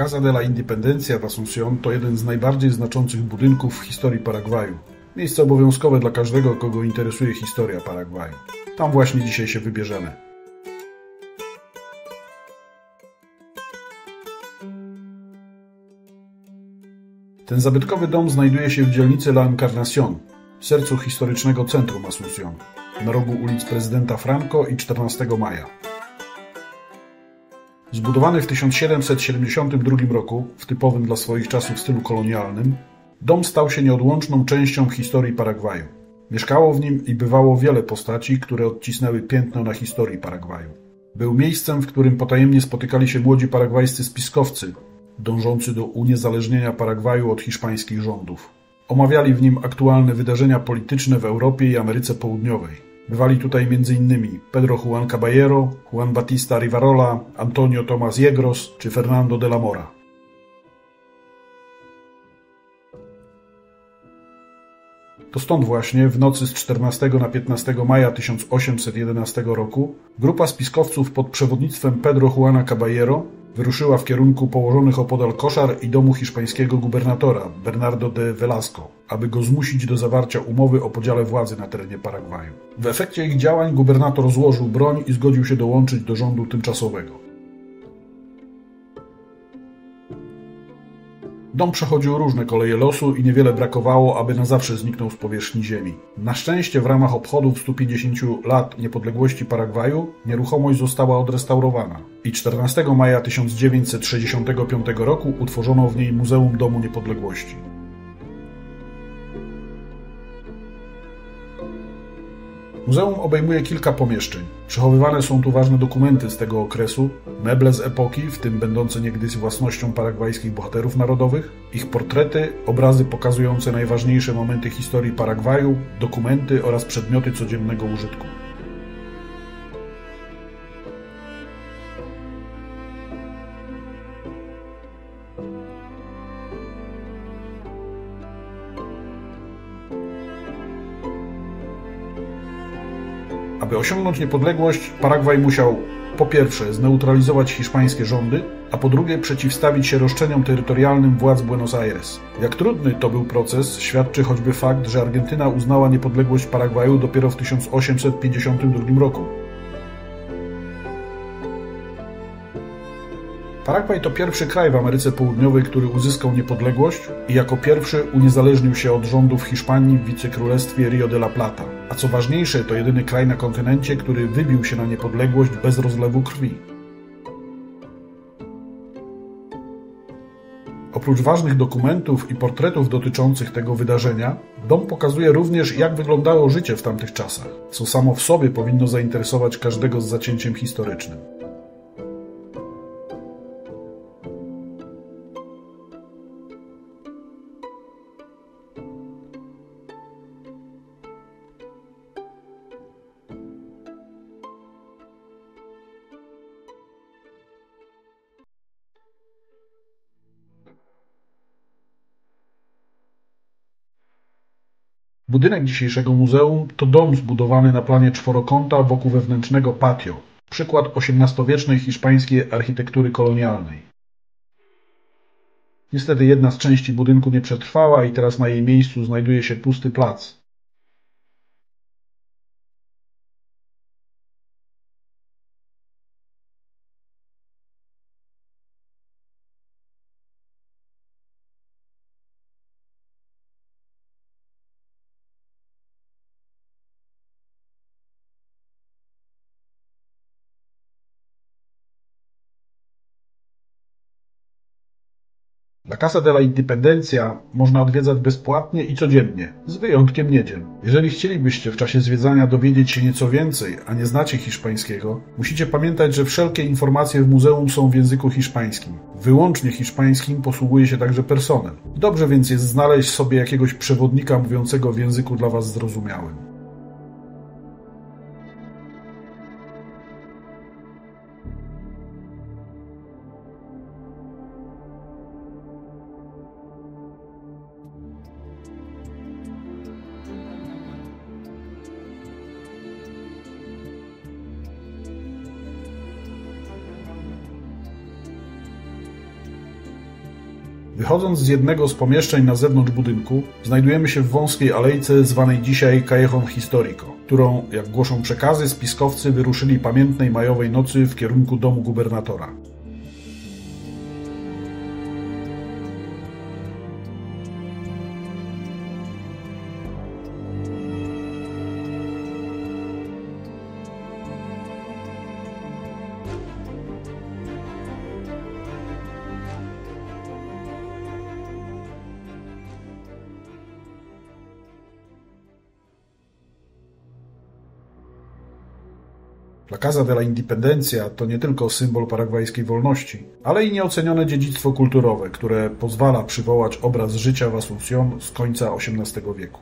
Casa de la Independencia w Asunción to jeden z najbardziej znaczących budynków w historii Paragwaju. Miejsce obowiązkowe dla każdego, kogo interesuje historia Paragwaju. Tam właśnie dzisiaj się wybierzemy. Ten zabytkowy dom znajduje się w dzielnicy La Encarnación, w sercu historycznego centrum Asunción, na rogu ulic Prezydenta Franco i 14 Maja. Zbudowany w 1772 roku, w typowym dla swoich czasów stylu kolonialnym, dom stał się nieodłączną częścią historii Paragwaju. Mieszkało w nim i bywało wiele postaci, które odcisnęły piętno na historii Paragwaju. Był miejscem, w którym potajemnie spotykali się młodzi paragwajscy spiskowcy, dążący do uniezależnienia Paragwaju od hiszpańskich rządów. Omawiali w nim aktualne wydarzenia polityczne w Europie i Ameryce Południowej. Bywali tutaj m.in. Pedro Juan Caballero, Juan Batista Rivarola, Antonio Tomás Yegros czy Fernando de la Mora. To stąd właśnie w nocy z 14 na 15 maja 1811 roku grupa spiskowców pod przewodnictwem Pedro Juana Caballero wyruszyła w kierunku położonych opodal koszar i domu hiszpańskiego gubernatora Bernardo de Velasco, aby go zmusić do zawarcia umowy o podziale władzy na terenie Paragwaju. W efekcie ich działań gubernator złożył broń i zgodził się dołączyć do rządu tymczasowego. Dom przechodził różne koleje losu i niewiele brakowało, aby na zawsze zniknął z powierzchni ziemi. Na szczęście w ramach obchodów 150 lat niepodległości Paragwaju nieruchomość została odrestaurowana i 14 maja 1965 roku utworzono w niej Muzeum Domu Niepodległości. Muzeum obejmuje kilka pomieszczeń. Przechowywane są tu ważne dokumenty z tego okresu, meble z epoki, w tym będące niegdyś własnością paragwajskich bohaterów narodowych, ich portrety, obrazy pokazujące najważniejsze momenty historii Paragwaju, dokumenty oraz przedmioty codziennego użytku. Aby osiągnąć niepodległość, Paragwaj musiał po pierwsze zneutralizować hiszpańskie rządy, a po drugie przeciwstawić się roszczeniom terytorialnym władz Buenos Aires. Jak trudny to był proces, świadczy choćby fakt, że Argentyna uznała niepodległość Paragwaju dopiero w 1852 roku. Paragwaj to pierwszy kraj w Ameryce Południowej, który uzyskał niepodległość i jako pierwszy uniezależnił się od rządów Hiszpanii w wicekrólestwie Rio de la Plata. A co ważniejsze, to jedyny kraj na kontynencie, który wybił się na niepodległość bez rozlewu krwi. Oprócz ważnych dokumentów i portretów dotyczących tego wydarzenia, dom pokazuje również, jak wyglądało życie w tamtych czasach, co samo w sobie powinno zainteresować każdego z zacięciem historycznym. Budynek dzisiejszego muzeum to dom zbudowany na planie czworokąta wokół wewnętrznego patio, przykład XVIII-wiecznej hiszpańskiej architektury kolonialnej. Niestety jedna z części budynku nie przetrwała i teraz na jej miejscu znajduje się pusty plac, Casa de la Independencia można odwiedzać bezpłatnie i codziennie, z wyjątkiem niedziel. Jeżeli chcielibyście w czasie zwiedzania dowiedzieć się nieco więcej, a nie znacie hiszpańskiego, musicie pamiętać, że wszelkie informacje w muzeum są w języku hiszpańskim. Wyłącznie hiszpańskim posługuje się także personel. Dobrze więc jest znaleźć sobie jakiegoś przewodnika mówiącego w języku dla Was zrozumiałym. Wychodząc z jednego z pomieszczeń na zewnątrz budynku, znajdujemy się w wąskiej alejce zwanej dzisiaj Callejon Historico, którą, jak głoszą przekazy, spiskowcy wyruszyli pamiętnej majowej nocy w kierunku domu gubernatora. La Casa de la Independencia to nie tylko symbol paragwajskiej wolności, ale i nieocenione dziedzictwo kulturowe, które pozwala przywołać obraz życia w Asunción z końca XVIII wieku.